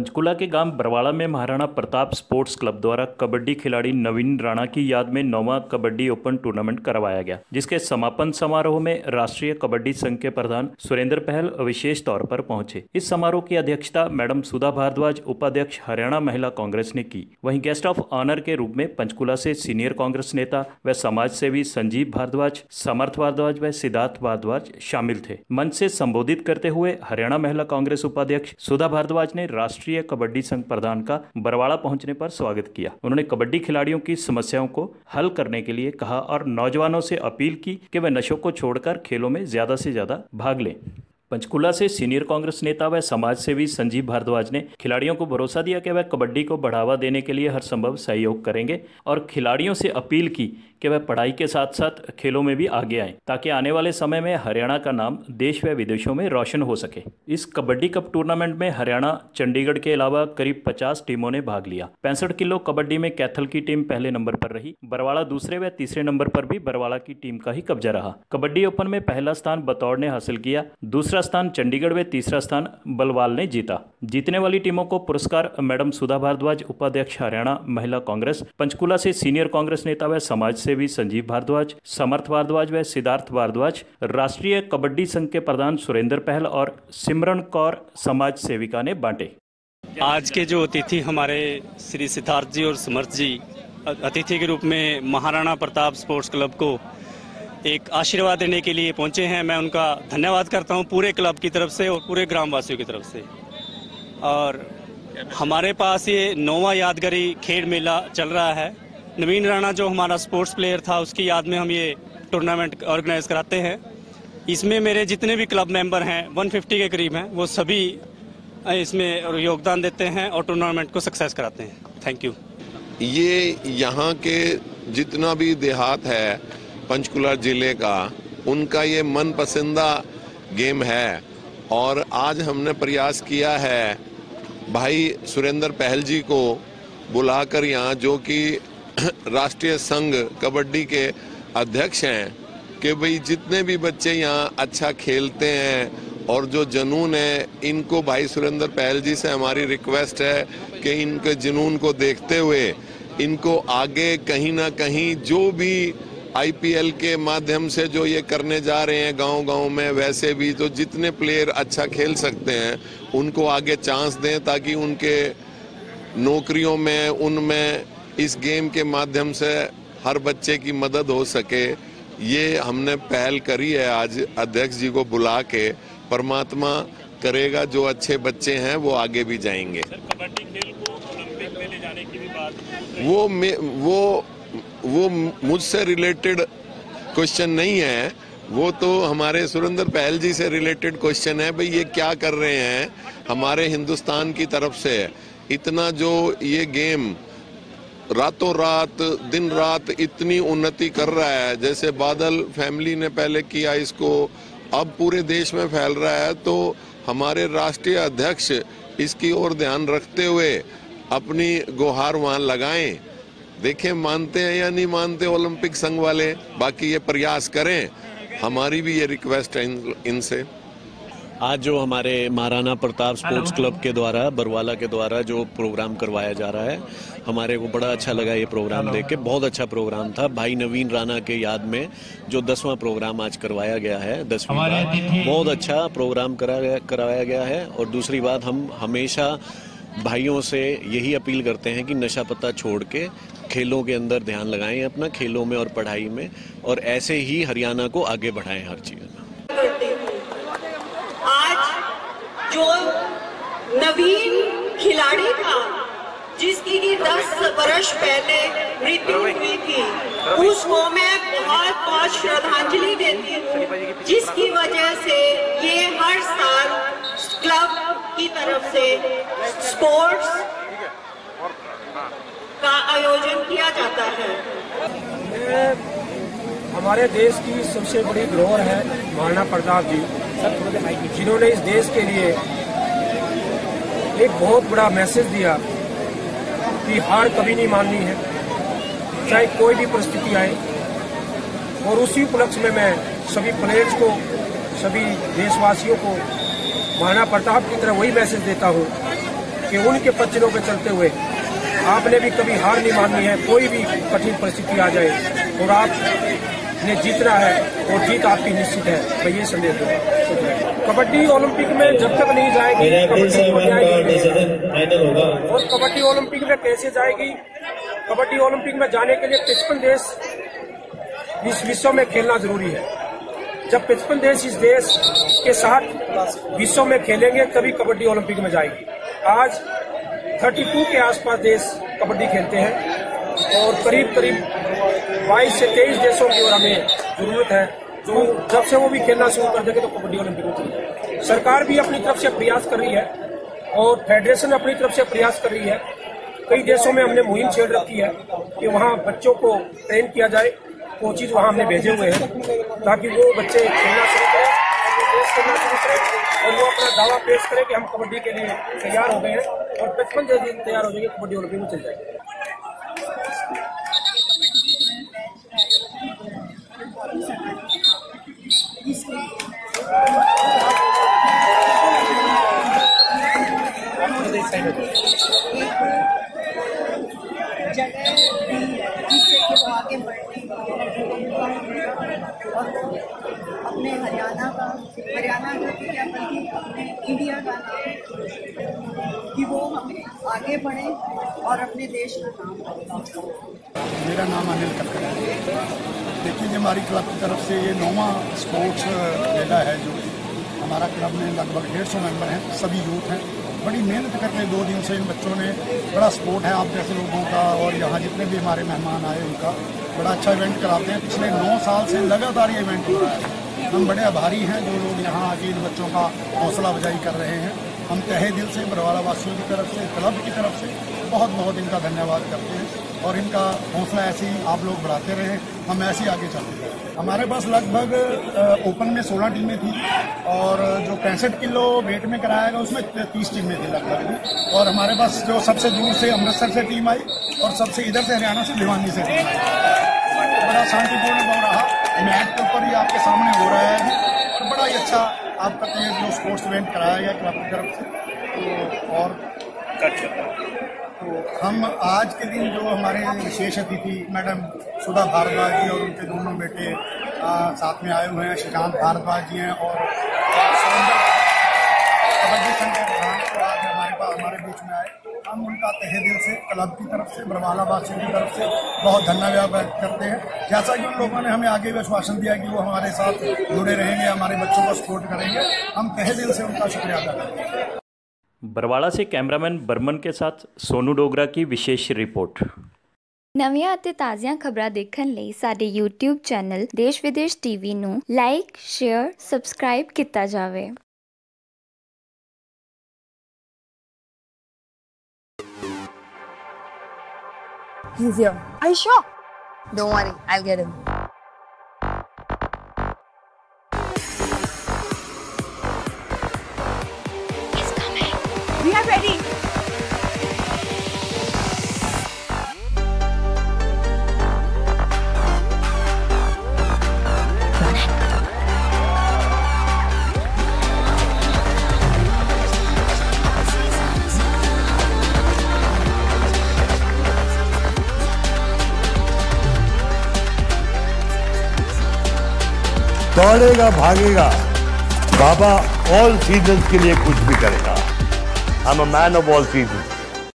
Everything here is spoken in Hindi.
पंचकुला के गाँव बरवाड़ा में महाराणा प्रताप स्पोर्ट्स क्लब द्वारा कबड्डी खिलाड़ी नवीन राणा की याद में नौवा कबड्डी ओपन टूर्नामेंट करवाया गया, जिसके समापन समारोह में राष्ट्रीय कबड्डी संघ के प्रधान सुरेंद्र पहल विशेष तौर पर पहुँचे। इस समारोह की अध्यक्षता मैडम सुधा भारद्वाज, उपाध्यक्ष हरियाणा महिला कांग्रेस ने की। वहीं गेस्ट ऑफ़ ऑनर के रूप में पंचकुला से सीनियर कांग्रेस नेता व समाज सेवी संजीव भारद्वाज, समर्थ भारद्वाज व सिद्धार्थ भारद्वाज शामिल थे। मंच से संबोधित करते हुए हरियाणा महिला कांग्रेस उपाध्यक्ष सुधा भारद्वाज ने राष्ट्रीय राष्ट्रीय कबड्डी संघ प्रधान का बरवाड़ा पहुँचने पर स्वागत किया। उन्होंने कबड्डी खिलाड़ियों की समस्याओं को हल करने के लिए कहा और नौजवानों से अपील की कि वे नशों को छोड़कर खेलों में ज़्यादा से ज़्यादा भाग लें। पंचकुला से सीनियर कांग्रेस नेता व समाज सेवी संजीव भारद्वाज ने खिलाड़ियों को भरोसा दिया कि वह कबड्डी को बढ़ावा देने के लिए हर संभव सहयोग करेंगे और खिलाड़ियों से अपील की कि वह पढ़ाई के साथ साथ खेलों में भी आगे आए, ताकि आने वाले समय में हरियाणा का नाम देश व विदेशों में रोशन हो सके। इस कबड्डी कप टूर्नामेंट में हरियाणा, चंडीगढ़ के अलावा करीब 50 टीमों ने भाग लिया। पैंसठ किलो कबड्डी में कैथल की टीम पहले नंबर पर रही बरवाड़ा दूसरे व तीसरे नंबर पर भी बरवाड़ा की टीम का ही कब्जा रहा। कबड्डी ओपन में पहला स्थान बतौर ने हासिल किया, दूसरा स्थान चंडीगढ़ व तीसरा स्थान बलवाल ने जीता। जीतने वाली टीमों को पुरस्कार मैडम सुधा भारद्वाज, उपाध्यक्ष हरियाणा महिला कांग्रेस, पंचकुला से सीनियर कांग्रेस नेता व समाज सेवी संजीव भारद्वाज, समर्थ भारद्वाज व सिद्धार्थ भारद्वाज, राष्ट्रीय कबड्डी संघ के प्रधान सुरेंद्र पहल और सिमरन कौर समाज सेविका ने बांटे। आज के जो अतिथि हमारे श्री सिद्धार्थ जी और समर्थ जी अतिथि के रूप में महाराणा प्रताप स्पोर्ट्स क्लब को एक आशीर्वाद देने के लिए पहुँचे हैं। मैं उनका धन्यवाद करता हूँ पूरे क्लब की तरफ़ से और पूरे ग्रामवासियों की तरफ़ से। और हमारे पास ये नौवा यादगारी खेल मेला चल रहा है। नवीन राणा जो हमारा स्पोर्ट्स प्लेयर था, उसकी याद में हम ये टूर्नामेंट ऑर्गेनाइज कराते हैं। इसमें मेरे जितने भी क्लब मेंबर हैं 150 के करीब हैं, वो सभी इसमें योगदान देते हैं और टूर्नामेंट को सक्सेस कराते हैं। थैंक यू ये यहाँ के जितना भी देहात है पंचकुला ज़िले का, उनका ये मन पसंदा गेम है। और आज हमने प्रयास किया है भाई सुरेंद्र पहल जी को बुलाकर यहाँ, जो कि राष्ट्रीय संघ कबड्डी के अध्यक्ष हैं, कि भाई जितने भी बच्चे यहाँ अच्छा खेलते हैं, और जो जुनून है, इनको भाई सुरेंद्र पहल जी से हमारी रिक्वेस्ट है कि इनके जुनून को देखते हुए इनको आगे कहीं ना कहीं जो भी आईपीएल के माध्यम से जो ये करने जा रहे हैं गाँव गाँव में वैसे भी तो जितने प्लेयर अच्छा खेल सकते हैं उनको आगे चांस दें ताकि उनके नौकरियों में उनमें इस गेम के माध्यम से हर बच्चे की मदद हो सके। ये हमने पहल करी है आज अध्यक्ष जी को बुला के। परमात्मा करेगा जो अच्छे बच्चे हैं वो आगे भी जाएँगे। कबड्डी खेल को ओलंपिक में ले जाने की भी बात। वो वो वो मुझसे रिलेटेड क्वेश्चन नहीं है। वो तो हमारे सुरेंद्र पहल जी से रिलेटेड क्वेश्चन है, भाई ये क्या कर रहे हैं? हमारे हिंदुस्तान की तरफ़ से। इतना जो ये गेम रातों रात, दिन रात इतनी उन्नति कर रहा है, जैसे बादल फैमिली ने पहले किया इसको, अब पूरे देश में फैल रहा है तो हमारे राष्ट्रीय अध्यक्ष इसकी ओर ध्यान रखते हुए अपनी गुहार वहाँ लगाएँ। देखें मानते हैं या नहीं मानते ओलंपिक संघ वाले बाकी ये प्रयास करें। हमारी भी ये रिक्वेस्ट है इनसे। आज जो हमारे महाराणा प्रताप स्पोर्ट्स क्लब के द्वारा बरवाला के द्वारा जो प्रोग्राम करवाया जा रहा है हमारे को बड़ा अच्छा लगा ये प्रोग्राम देख के। बहुत अच्छा प्रोग्राम था। भाई नवीन राणा के याद में जो दसवां प्रोग्राम आज करवाया गया है दसवीं बार बहुत अच्छा प्रोग्राम कराया गया है। और दूसरी बात हम हमेशा भाइयों से यही अपील करते हैं कि नशा पत्ता छोड़ के खेलों के अंदर ध्यान लगाएँ अपना खेलों में और पढ़ाई में और ऐसे ही हरियाणा को आगे बढ़ाएँ हर चीज़ में। आज जो नवीन खिलाड़ी था जिसकी की दस वर्ष पहले मृत्यु हुई थी उसको मैं बहुत बहुत श्रद्धांजलि देती हूँ जिसकी वजह से ये हर साल क्लब की तरफ़ से स्पोर्ट्स का आयोजन किया जाता है। हमारे देश की सबसे बड़ी धरोहर है महाराणा प्रताप जी, जिन्होंने इस देश के लिए एक बहुत बड़ा मैसेज दिया कि हार कभी नहीं माननी है, चाहे कोई भी परिस्थिति आए। और उसी उपलक्ष्य में मैं सभी प्लेयर्स को, सभी देशवासियों को महाराणा प्रताप की तरह वही मैसेज देता हूँ कि उनके पचनों पे चलते हुए आपने भी कभी हार नहीं माननी है कोई भी कठिन परिस्थिति आ जाए और आपने जीतना है और जीत आपकी निश्चित है मैं ये संदेश दूँगा। कबड्डी ओलंपिक में जब तक नहीं जाएगी और कबड्डी ओलंपिक में कैसे जाएगी? कबड्डी ओलंपिक में जाने के लिए पचपन देश इस विश्व में खेलना ज़रूरी है। जब पचपन देश इस देश के साथ विश्व में खेलेंगे तभी कबड्डी ओलंपिक में जाएगी। आज 32 के आसपास देश कबड्डी खेलते हैं और करीब करीब 22 से 23 देशों की ओर हमें ज़रूरत है। जो जब से वो भी खेलना शुरू कर देंगे तो कबड्डी ओलंपिक चलेगी। सरकार भी अपनी तरफ़ से प्रयास कर रही है और फेडरेशन अपनी तरफ़ से प्रयास कर रही है। कई देशों में हमने मुहिम छेड़ रखी है कि वहाँ बच्चों को ट्रेन किया जाए। कोचिज वहाँ हमने भेजे हुए हैं ताकि वो बच्चे खेलना शुरू करें देश खेलना शुरू करें और वो अपना दावा पेश करें कि हम कबड्डी के लिए तैयार हो गए हैं और पचपन जल्दी तैयार हो जाएँगे, कबड्डी ओलंपिक में चल जाएँगे जगह जिससे कि वो आगे बढ़ने और अपने हरियाणा का क्या बल्कि अपने इंडिया का नाम कि वो हमें आगे बढ़े और अपने देश का नाम मेरा नाम अनिल कक्कर है। देखिए हमारी क्लब की तरफ़ से ये नौवा स्पोर्ट्स मेला है जो हमारा क्लब में लगभग डेढ़ सौ मेंबर हैं, सभी यूथ हैं। बड़ी मेहनत करके दो दिन से इन बच्चों ने बड़ा सपोर्ट है। आप जैसे लोगों का और यहाँ जितने भी हमारे मेहमान आए, उनका बड़ा अच्छा इवेंट कराते हैं। पिछले नौ साल से लगातार ये इवेंट हो रहा है। हम बड़े आभारी हैं जो लोग यहाँ आके इन बच्चों का हौसला अफजाई कर रहे हैं। हम तहे दिल से बरवाला वासियों की तरफ़ से, क्लब की तरफ़ से बहुत बहुत इनका धन्यवाद करते हैं और इनका हौसला ऐसे ही आप लोग बढ़ाते रहे। हम ऐसे ही आगे चलते रहे। हमारे पास लगभग ओपन में 16 टीमें थी और जो पैंसठ किलो वेट में कराया गया उसमें तीस टीमें थी लगभग और हमारे पास जो सबसे दूर से अमृतसर से टीम आई और सबसे इधर से हरियाणा से भिवानी से टीम आई। बड़ा शांतिपूर्ण बहुत रहा। मैच के ऊपर ही आपके सामने हो रहा है। और बड़ा ही अच्छा आपका जो स्पोर्ट्स इवेंट कराया गया क्लब की तरफ़ से। तो और तो हम आज के दिन जो हमारे विशेष अतिथि मैडम सुधा भारद्वाज जी और उनके दोनों बेटे आ, साथ में आए हुए हैं श्रीकांत भारद्वाज जी हैं और कबड्डी संघ के प्रधान तो आज हमारे पास हमारे बीच में आए। हम उनका तहे दिल से क्लब की तरफ से बरवाला वासियों की तरफ से बहुत धन्यवाद व्यक्त करते हैं जैसा कि उन लोगों ने हमें आगे भी आश्वासन दिया कि वो हमारे साथ जुड़े रहेंगे हमारे बच्चों को सपोर्ट करेंगे हम तहे दिल से उनका शुक्रिया अदा करते हैं बरवाड़ा से कैमरामैन बर्मन के साथ सोनू डोगरा की विशेष रिपोर्ट ਨਵੀਆਂ ਅਤੇ ਤਾਜ਼ੀਆਂ ਖਬਰਾਂ ਦੇਖਣ ਲਈ ਸਾਡੇ YouTube ਚੈਨਲ ਦੇਸ਼ ਵਿਦੇਸ਼ ਟੀਵੀ ਨੂੰ ਲਾਈਕ, ਸ਼ੇਅਰ, ਸਬਸਕ੍ਰਾਈਬ ਕੀਤਾ ਜਾਵੇ He's here. Are you sure? Don't worry, I'll get him. दौड़ेगा, भागेगा। बाबा ऑल सीज़न के लिए कुछ भी करेगा। I am a man of all season